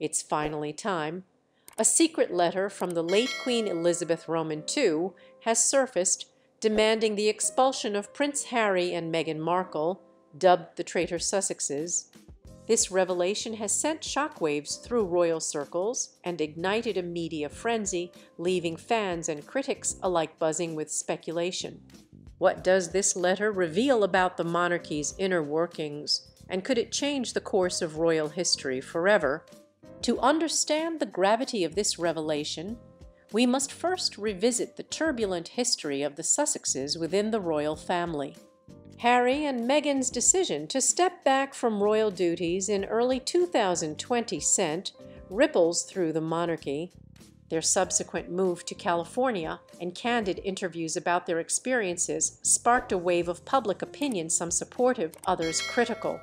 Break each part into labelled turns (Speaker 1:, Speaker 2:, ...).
Speaker 1: It's finally time. A secret letter from the late Queen Elizabeth Roman II has surfaced demanding the expulsion of Prince Harry and Meghan Markle, dubbed the traitor Sussexes. This revelation has sent shockwaves through royal circles and ignited a media frenzy, leaving fans and critics alike buzzing with speculation. What does this letter reveal about the monarchy's inner workings, and could it change the course of royal history forever? To understand the gravity of this revelation, we must first revisit the turbulent history of the Sussexes within the royal family. Harry and Meghan's decision to step back from royal duties in early 2020 sent ripples through the monarchy. Their subsequent move to California and candid interviews about their experiences sparked a wave of public opinion, some supportive, others critical.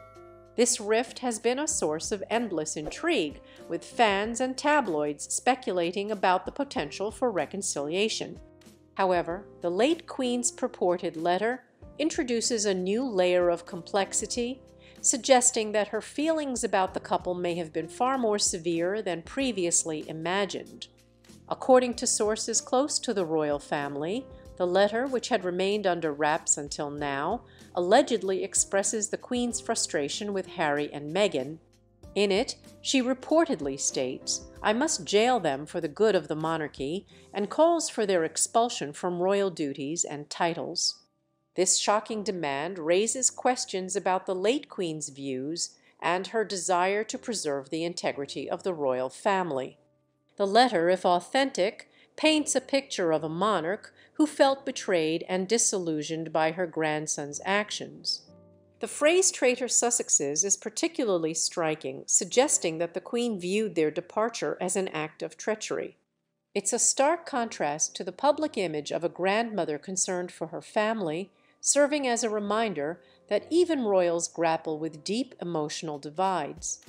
Speaker 1: This rift has been a source of endless intrigue, with fans and tabloids speculating about the potential for reconciliation. However, the late Queen's purported letter introduces a new layer of complexity, suggesting that her feelings about the couple may have been far more severe than previously imagined. According to sources close to the royal family, the letter, which had remained under wraps until now, allegedly expresses the Queen's frustration with Harry and Meghan. In it, she reportedly states, I must jail them for the good of the monarchy, and calls for their expulsion from royal duties and titles. This shocking demand raises questions about the late Queen's views and her desire to preserve the integrity of the royal family. The letter, if authentic, paints a picture of a monarch who felt betrayed and disillusioned by her grandson's actions. The phrase traitor Sussexes is particularly striking, suggesting that the Queen viewed their departure as an act of treachery. It's a stark contrast to the public image of a grandmother concerned for her family serving as a reminder that even royals grapple with deep emotional divides.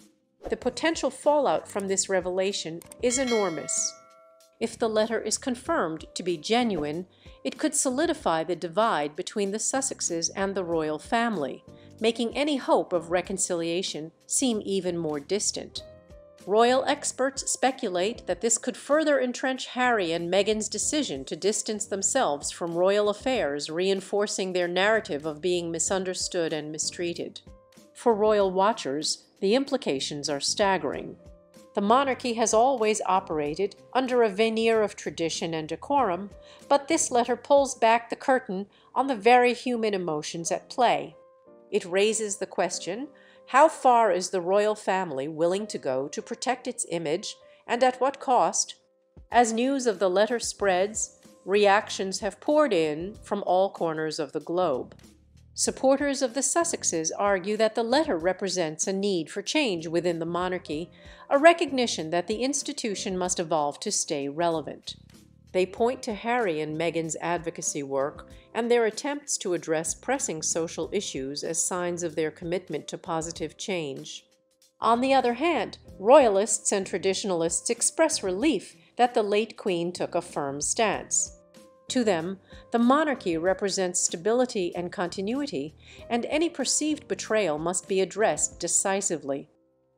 Speaker 1: The potential fallout from this revelation is enormous. If the letter is confirmed to be genuine, it could solidify the divide between the Sussexes and the royal family, making any hope of reconciliation seem even more distant. Royal experts speculate that this could further entrench Harry and Meghan's decision to distance themselves from royal affairs, reinforcing their narrative of being misunderstood and mistreated. For royal watchers, the implications are staggering. The monarchy has always operated under a veneer of tradition and decorum, but this letter pulls back the curtain on the very human emotions at play. It raises the question how far is the royal family willing to go to protect its image, and at what cost? As news of the letter spreads, reactions have poured in from all corners of the globe. Supporters of the Sussexes argue that the letter represents a need for change within the monarchy, a recognition that the institution must evolve to stay relevant. They point to Harry and Meghan's advocacy work and their attempts to address pressing social issues as signs of their commitment to positive change. On the other hand, royalists and traditionalists express relief that the late queen took a firm stance. To them, the monarchy represents stability and continuity, and any perceived betrayal must be addressed decisively.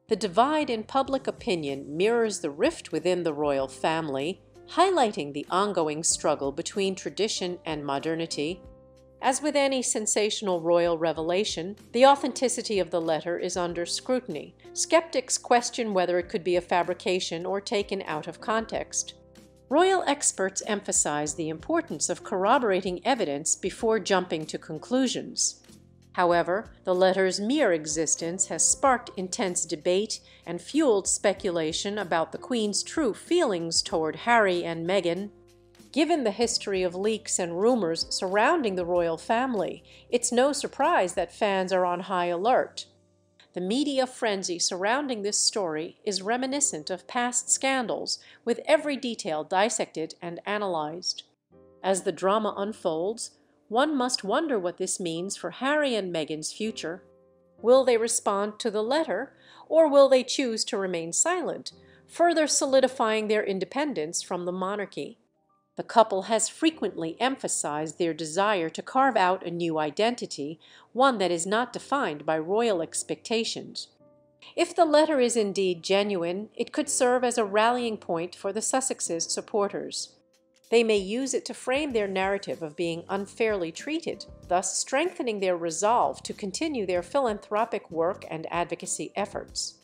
Speaker 1: The divide in public opinion mirrors the rift within the royal family, highlighting the ongoing struggle between tradition and modernity. As with any sensational royal revelation, the authenticity of the letter is under scrutiny. Skeptics question whether it could be a fabrication or taken out of context. Royal experts emphasize the importance of corroborating evidence before jumping to conclusions. However, the letter's mere existence has sparked intense debate and fueled speculation about the Queen's true feelings toward Harry and Meghan. Given the history of leaks and rumors surrounding the royal family, it's no surprise that fans are on high alert. The media frenzy surrounding this story is reminiscent of past scandals, with every detail dissected and analyzed. As the drama unfolds, one must wonder what this means for Harry and Meghan's future. Will they respond to the letter, or will they choose to remain silent, further solidifying their independence from the monarchy? The couple has frequently emphasized their desire to carve out a new identity, one that is not defined by royal expectations. If the letter is indeed genuine, it could serve as a rallying point for the Sussexes' supporters. They may use it to frame their narrative of being unfairly treated, thus strengthening their resolve to continue their philanthropic work and advocacy efforts.